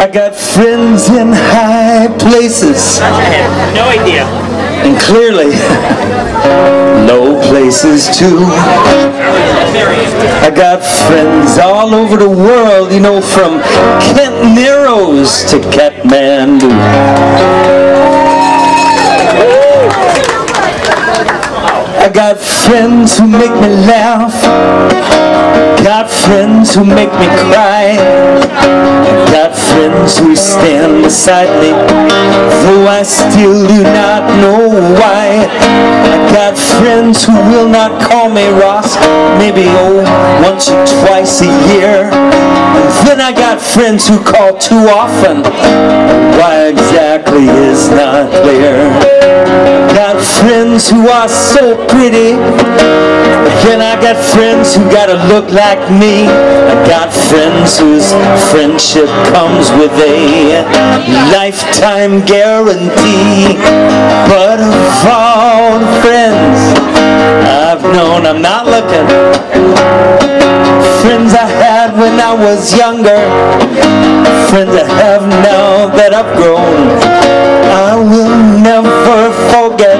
I got friends in high places. No idea. And clearly, low places too. I got friends all over the world, you know, from Kent Narrows to Kathmandu. I got friends who make me laugh. Got friends who make me cry. Who stand beside me, though I still do not know why. I got friends who will not call me Ross, maybe oh once or twice a year. Then I got friends who call too often. Why exactly is not clear. Got friends who are so pretty. Then I got friends who gotta look like me. I got friends whose friendship comes with a lifetime guarantee. But of all friends I've known, I'm not looking. I was younger. Friends I have now that I've grown. I will never forget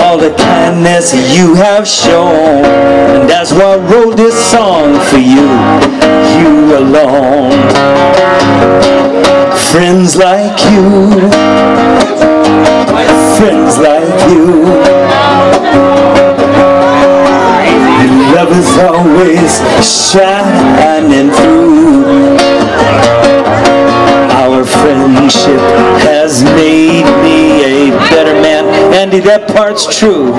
all the kindness you have shown. And that's why I wrote this song for you, you alone. Friends like you, friends like you. Love is always shining through. Our friendship has made me a better man. Andy, that part's true.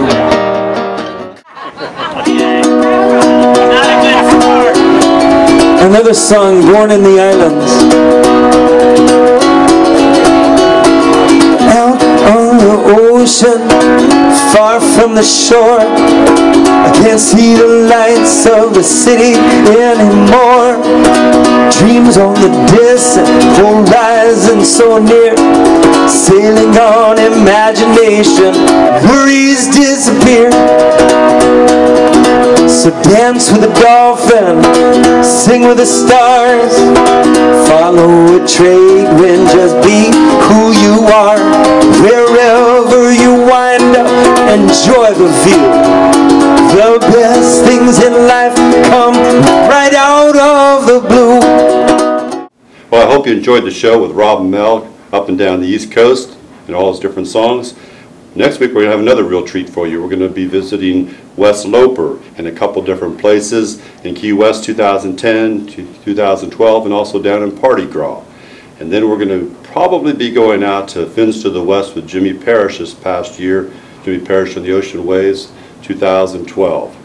Another song, Born in the Islands. Out on the ocean, far from the shore, I can't see the lights of the city anymore. Dreams on the distant horizon so near, sailing on imagination, worries disappear. So dance with the dolphin, sing with the stars, follow a trade wind, just be who you are. Wherever you wind up, enjoy the view. In life come right out of the blue. Well, I hope you enjoyed the show with Rob and Mel up and down the East Coast and all his different songs. Next week, we're going to have another real treat for you. We're going to be visiting West Loper in a couple different places in Key West 2010 to 2012 and also down in Party Gras. And then we're going to probably be going out to Fins to the West with Jimmy Parrish this past year, Jimmy Parrish and the Ocean Waves 2012.